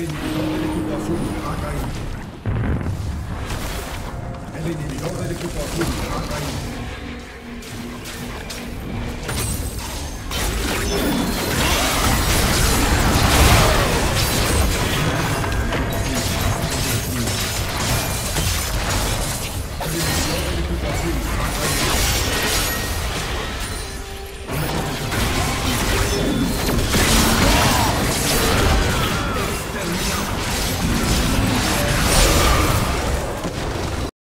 De helicopter van de Heading helicopter full archive.